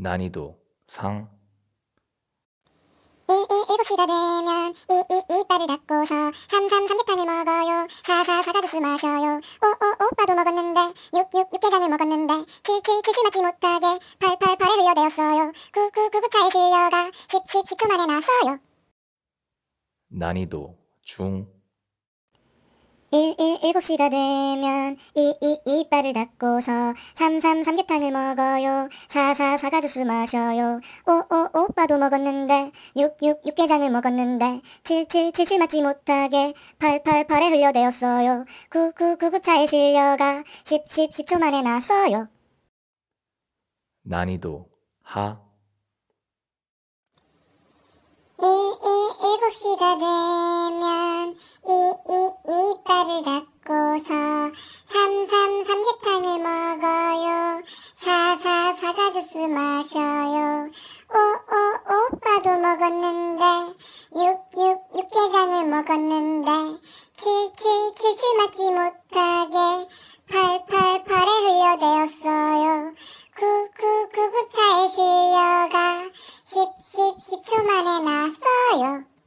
난이도 상, 1, 1, 7시가 되면 이, 이, 이빨을 닦고서 3, 3, 삼계탕을 먹어요. 4, 4, 사과주스 마셔요. 5, 5, 오빠도 먹었는데 6, 6, 육개장을 먹었는데 7, 7, 7, 7 맞지 못하게 8, 8, 8에 흘려대었어요. 9, 9, 9, 9차에 실려가 10, 10, 10초 만에 났어요. 난이도 중, 1, 1, 7시가 되면 이, 이, 이빨을 닦고서 3, 3, 삼계탕을 먹어요. 4, 4, 사과 주스 마셔요. 5, 5, 오빠도 먹었는데 6, 6, 육개장을 먹었는데 7, 7, 7, 7 맞지 못하게 8, 8, 8에 흘려대었어요. 9, 9, 9, 9차에 실려가 10, 10, 10초 만에 났어요. 난이도 하, 1, 1, 7시가 되면 이, 이, 이빨을 닦 사사사 삼삼 삼계탕을 먹어요. 사사 사과 주스 마셔요. 오오 오빠도 먹었는데 육육 육개장을 먹었는데 칠칠 칠칠 맞지 못하게 팔팔 팔에 흘려대었어요. 구구 구구차에 실려가 십십 십초 만에 났어요.